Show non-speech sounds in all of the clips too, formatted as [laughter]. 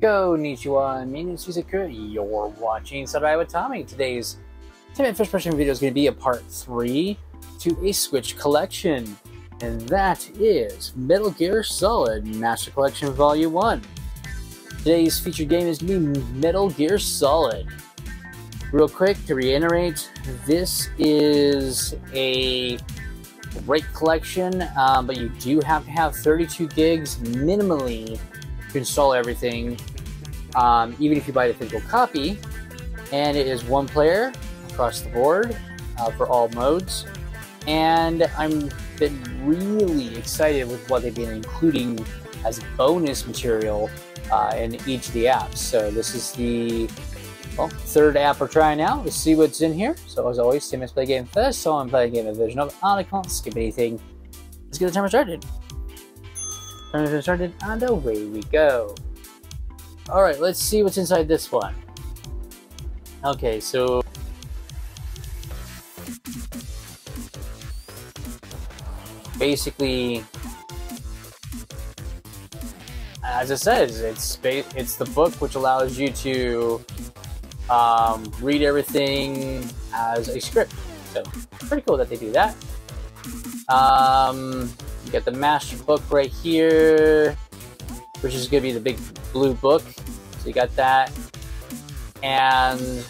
Konnichiwa, my name is. You're watching Tsurai Wataame. Today's 10 minute first person video is going to be a part 3 to a Switch collection. And that is Metal Gear Solid Master Collection Volume 1. Today's featured game is be Metal Gear Solid. Real quick to reiterate, this is a great collection, um, but you do have to have 32 gigs minimally to install everything, um, even if you buy the physical copy. And it is one player across the board uh, for all modes. And I'm been really excited with what they've been including as bonus material uh, in each of the apps. So this is the well, third app we're trying out. Let's see what's in here. So as always, Tim is play game first, so I'm playing game of. I can't skip anything. Let's get the timer started. Timer started, and away we go. All right, let's see what's inside this one. Okay, so basically, as it says, it's it's the book which allows you to um, read everything as a script. So pretty cool that they do that. Um, you got the master book right here, which is going to be the big blue book. So you got that. And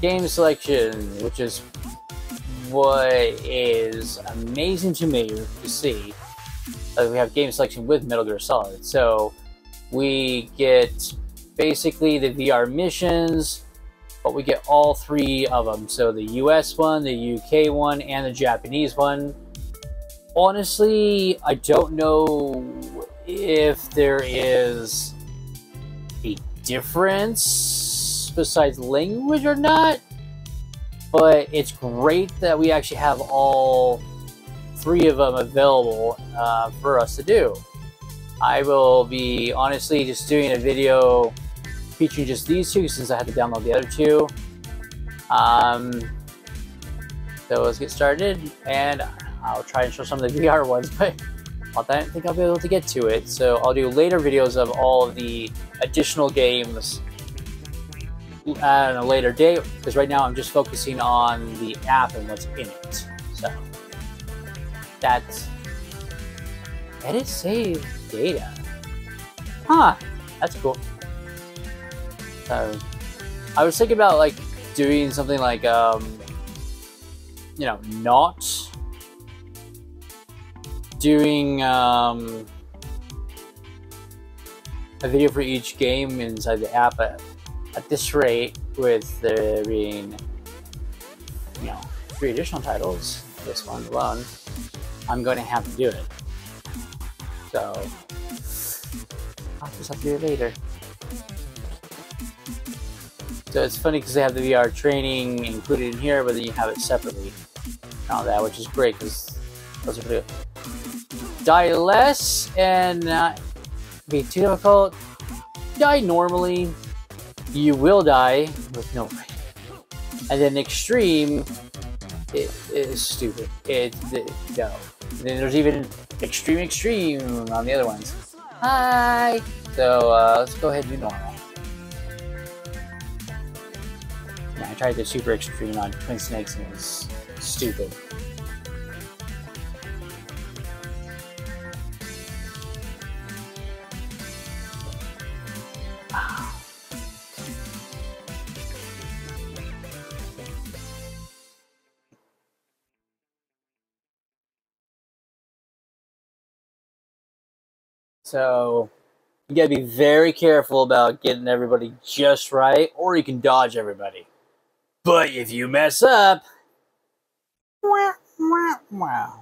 game selection, which is what is amazing to me to see. Uh, we have game selection with Metal Gear Solid. So we get basically the VR missions, but we get all three of them. So the US one, the UK one, and the Japanese one. Honestly, I don't know if there is a difference besides language or not, but it's great that we actually have all three of them available uh, for us to do. I will be honestly just doing a video featuring just these two since I had to download the other two. Um, so let's get started and I'll try and show some of the [laughs] VR ones, but I don't think I'll be able to get to it. So I'll do later videos of all of the additional games at a later date because right now I'm just focusing on the app and what's in it. So that's edit save data. Huh, that's cool. So I was thinking about like doing something like um, you know not doing um, a video for each game inside the app at, at this rate with there being you know three additional titles this one alone I'm going to have to do it so I'll just have to do it later so it's funny because they have the VR training included in here, but then you have it separately all that, which is great because those are pretty good. Die less and not be too difficult. Die normally. You will die with no And then extreme it is stupid. It, it no. And then there's even extreme extreme on the other ones. Hi. So uh, let's go ahead and do normal. Yeah, I tried the super extreme on Twin Snakes and it was stupid. So you gotta be very careful about getting everybody just right, or you can dodge everybody. But if you mess up, wow, wow, wow.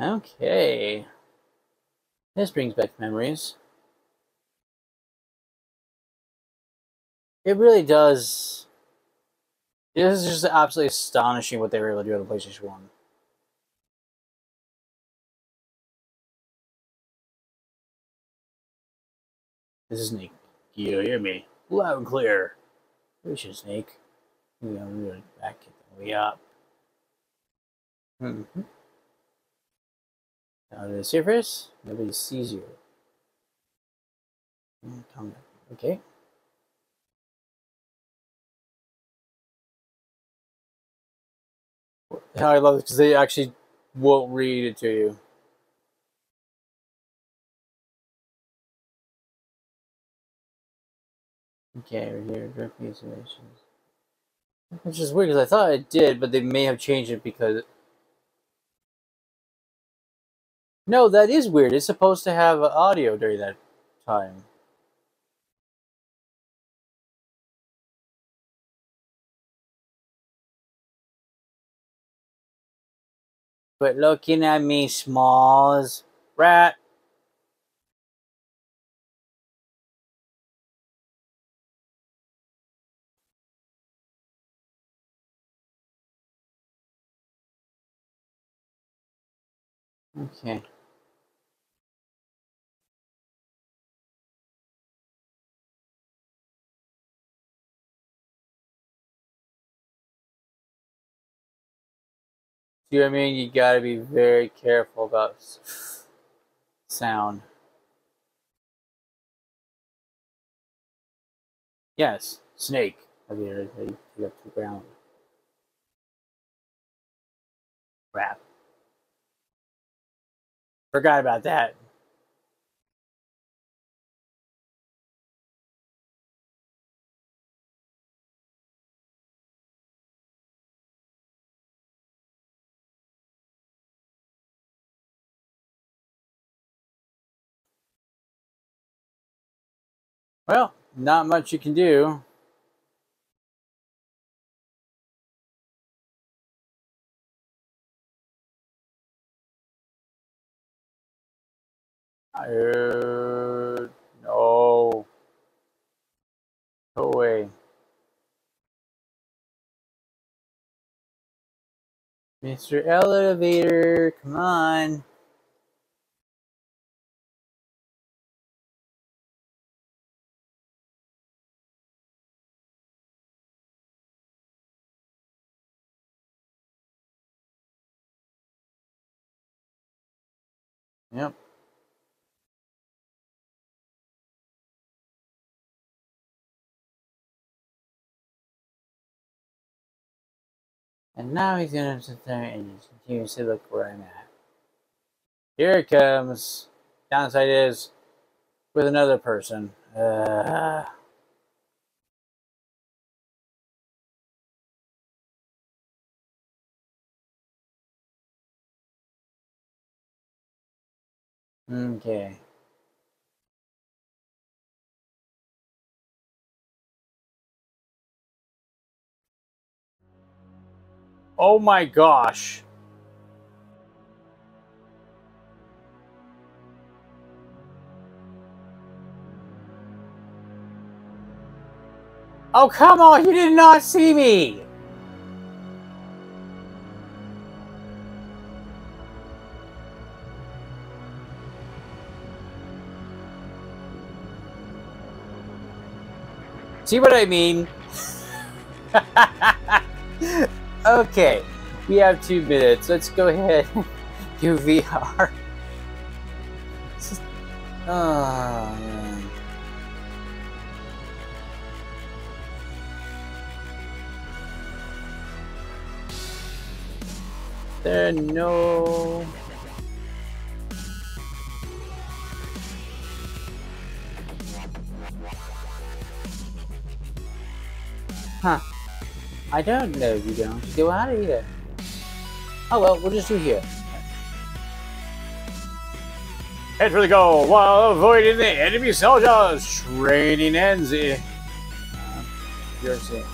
Okay. This brings back memories. It really does. This is just absolutely astonishing what they were able to do on the PlayStation 1. This is Snake. You hear me? Loud and clear. We should Snake. We're gonna back it. way up. Mm-hmm. To the surface. Nobody sees you. Okay. I love it because they actually won't read it to you. Okay, we're here, direct observations. Which is weird because I thought it did, but they may have changed it because. No, that is weird. It's supposed to have uh, audio during that time. But looking at me, Smalls. Rat. Okay. See what I mean? You gotta be very careful about sound. Yes, snake. I mean, they pick up the ground. Crap. Forgot about that. Well, not much you can do. Uh, no. Go away. Mr. Elevator, come on. Yep. And now he's gonna sit there and continuously look where I'm at. Here it comes. Downside is with another person. Uh, okay. Oh my gosh. Oh, come on, you did not see me! See what I mean? [laughs] Okay, we have two minutes. Let's go ahead [laughs] do VR. [laughs] Ah, man. There no... Huh. I don't know you don't. Go out of here. Oh well, we'll just do here. Head for the goal while avoiding the enemy soldiers. Training ends. Uh, you're saying.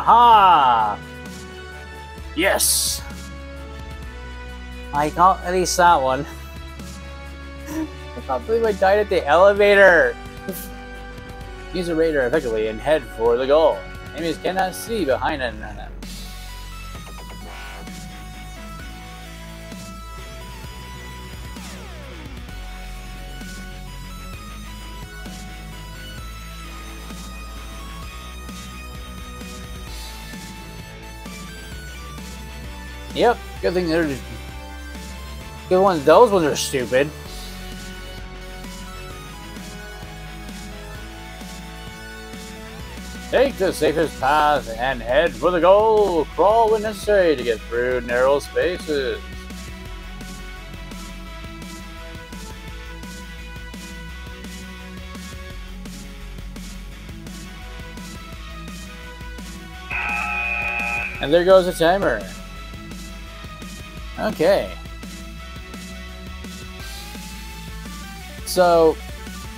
Aha! Yes! I got at least that one. I can't believe I died at the elevator. Use the radar effectively and head for the goal. Enemies cannot see behind them. Yep, good thing they're just... Good ones, those ones are stupid. Take the safest path and head for the goal. Crawl when necessary to get through narrow spaces. And there goes the timer. Okay. So,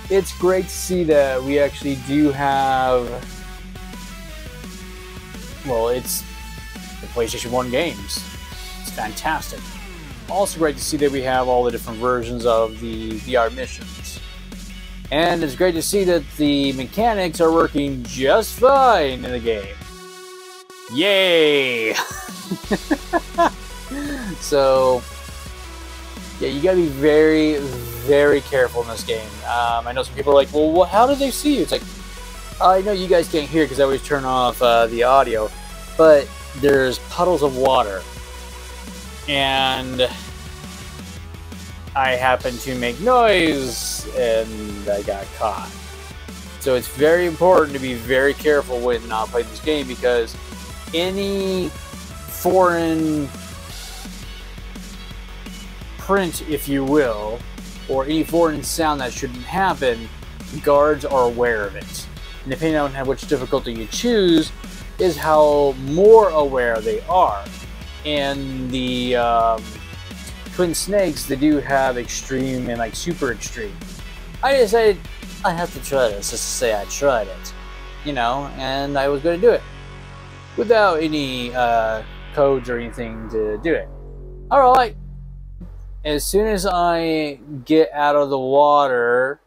it's great to see that we actually do have well, it's the PlayStation 1 games. It's fantastic. Also great to see that we have all the different versions of the VR missions. And it's great to see that the mechanics are working just fine in the game. Yay! [laughs] so, yeah, you gotta be very, very careful in this game. Um, I know some people are like, well, how did they see you? It's like, I know you guys can't hear because I always turn off uh, the audio, but there's puddles of water. And I happened to make noise and I got caught. So it's very important to be very careful when uh, playing this game because any foreign print, if you will, or any foreign sound that shouldn't happen, guards are aware of it. And depending on how, which difficulty you choose, is how more aware they are. And the um, Twin Snakes, they do have extreme and like super extreme. I decided I have to try this just to say I tried it, you know, and I was going to do it without any uh, codes or anything to do it. All right. As soon as I get out of the water,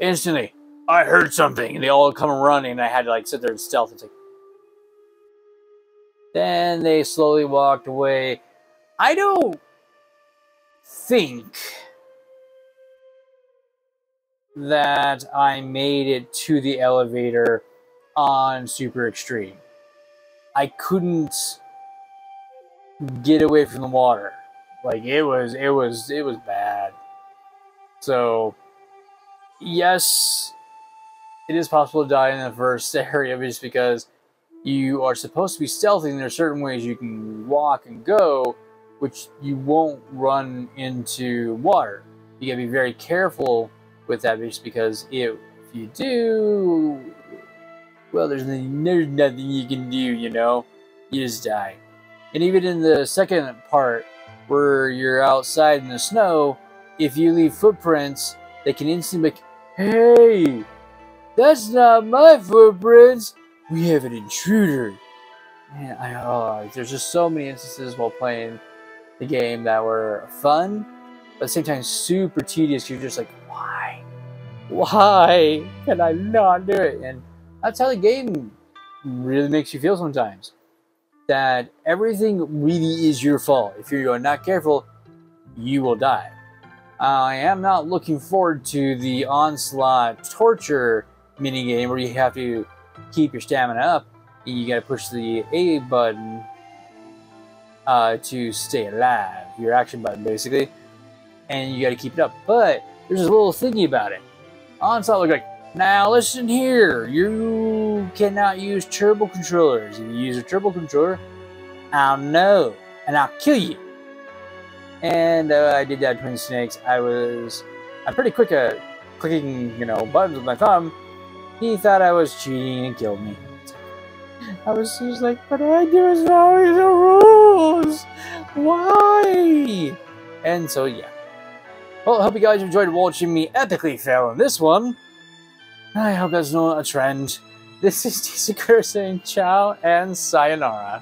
instantly I heard something, and they all come running. And I had to like sit there and stealth. It's like, then they slowly walked away. I don't think that I made it to the elevator on Super Extreme. I couldn't get away from the water. Like it was it was it was bad. So yes, it is possible to die in the first [laughs] area just because you are supposed to be stealthy and there are certain ways you can walk and go which you won't run into water. You gotta be very careful with that just because if, you do well there's nothing, there's nothing you can do you know? You just die. And even in the second part where you're outside in the snow if you leave footprints they can instantly be hey that's not my footprints we have an intruder. Man, I, oh, there's just so many instances while playing the game that were fun, but at the same time super tedious. You're just like, why? Why can I not do it? And that's how the game really makes you feel sometimes. That everything really is your fault. If you're not careful, you will die. I am not looking forward to the Ocelot torture minigame where you have to keep your stamina up, and you gotta push the A button uh, to stay alive. Your action button, basically. And you gotta keep it up. But there's a little thingy about it. Ocelot look like, now listen here, you cannot use turbo controllers. If you use a turbo controller, I'll know, and I'll kill you. And uh, I did that Twin Snakes. I was, I'm pretty quick at clicking, you know, buttons with my thumb, he thought I was cheating and killed me. I was just like, but I do is following the rules. Why? And so, yeah. Well, I hope you guys enjoyed watching me epically fail on this one. I hope that's not a trend. This is [laughs] Tisa saying ciao and sayonara.